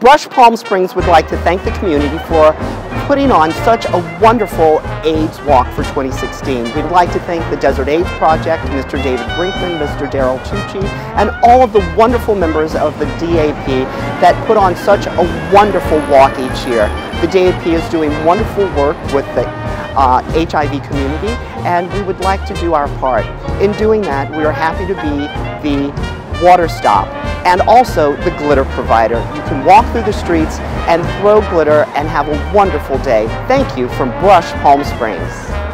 Brush Palm Springs would like to thank the community for putting on such a wonderful AIDS walk for 2016. We'd like to thank the Desert AIDS Project, Mr. David Brinkman, Mr. Darrell Tucci, and all of the wonderful members of the DAP that put on such a wonderful walk each year. The DAP is doing wonderful work with the uh, HIV community, and we would like to do our part. In doing that, we are happy to be the water stop, and also the glitter provider. You can walk through the streets and throw glitter and have a wonderful day. Thank you from Brush Palm Springs.